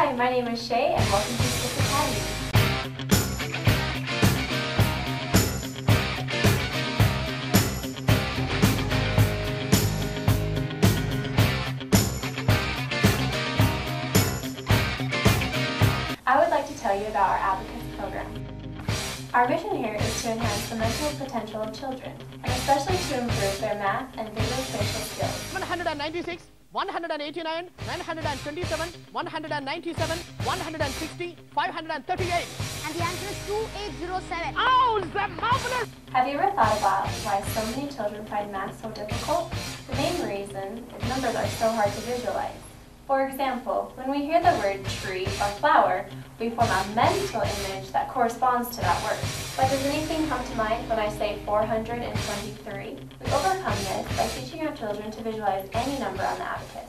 Hi, my name is Shay and welcome to SIP Academy. I would like to tell you about our Abacus program. Our mission here is to enhance the mental potential of children, and especially to improve their math and visual-spatial skills. 196, 189, 927, 197, 160, 538. And the answer oh, is 2807. Oh, that marvelous! Have you ever thought about why so many children find math so difficult? The main reason is numbers are so hard to visualize. For example, when we hear the word tree or flower, we form a mental image that corresponds to that word. But does anything come to mind when I say 423? We overcome this by teaching our children to visualize any number on the abacus.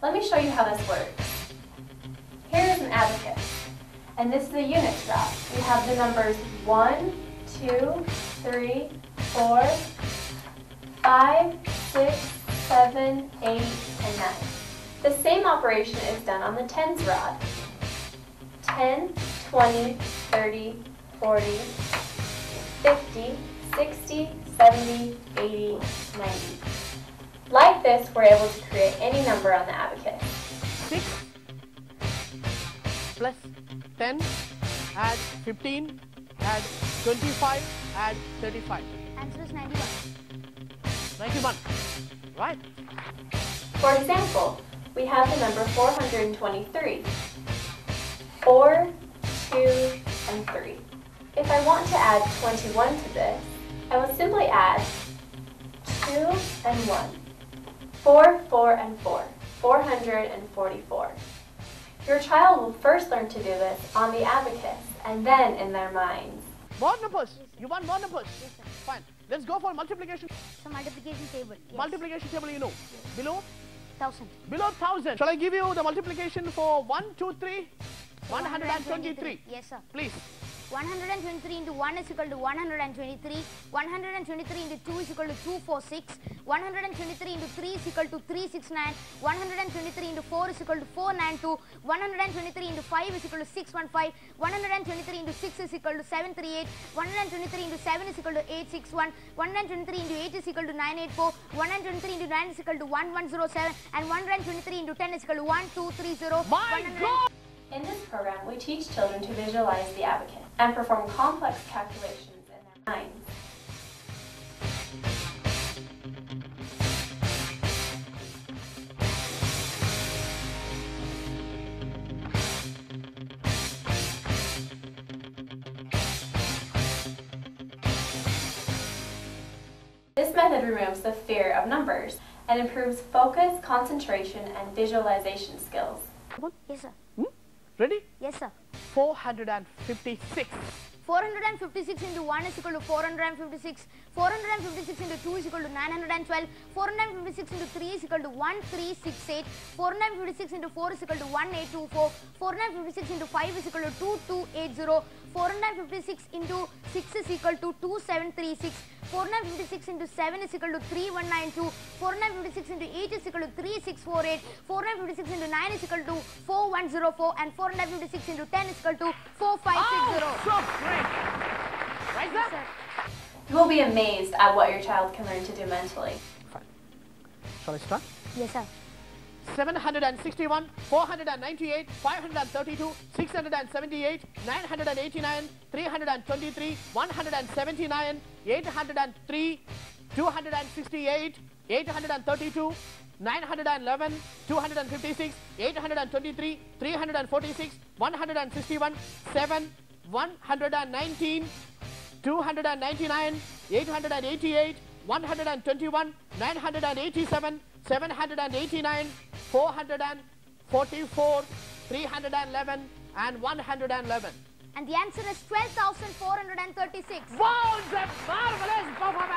Let me show you how this works. And this is the unit rod. We have the numbers 1, 2, 3, 4, 5, 6, 7, 8, and 9. The same operation is done on the tens rod. 10, 20, 30, 40, 50, 60, 70, 80, 90. Like this, we're able to create any number on the abacus. 6 plus 10, add 15, add 25, add 35. Answer is 91. 91. Right? For example, we have the number 423. 4, 2, and 3. If I want to add 21 to this, I will simply add 2 and 1. 4, 4, and 4. 444. Your child will first learn to do this on the abacus and then in their minds. More numbers. You want more numbers? Fine. Let's go for multiplication. So multiplication table. Yes. Multiplication table, you know. Below? 1000. Below 1000. Shall I give you the multiplication for 1, 2, 3? 123. Yes, sir. Please. 123 into 1 is equal to 123. 123 into 2 is equal to 246. 123 into 3 is equal to 369. 123 into 4 is equal to 492. 123 into 5 is equal to 615. 123 into 6 is equal to 738. 123 into 7 is equal to 861. 123 into 8 is equal to 984. 123 into 9 is equal to 1107. And 123 into 10 is equal to 1230. My God! In this program, we teach children to visualize the abacus and perform complex calculations in their minds. This method removes the fear of numbers and improves focus, concentration, and visualization skills. Yes, sir. Hmm? Ready? Yes, sir. 456. 456 into 1 is equal to 456. 456 into 2 is equal to 912. 456 into 3 is equal to 1368. 456 into 4 is equal to 1824. 456 into 5 is equal to 2280. 456 into 6 is equal to 2736. 456 into 7 is equal to 3192. 456 into 8 is equal to 3648. 456 into 9 is equal to 4104. And 456 into 10 is equal to 4560. Oh, so great. Right Yes, there? sir. You will be amazed at what your child can learn to do mentally. Fine. Shall I start? Yes, sir. 761, 498, 532, 678, 989, 323, 179, 803, 268, 832, 911, 256, 823, 346, 161, 7, 119, 299, 888, 121, 987, 789, 444, 311, and 111. And the answer is 12,436. Wow, the marvelous performance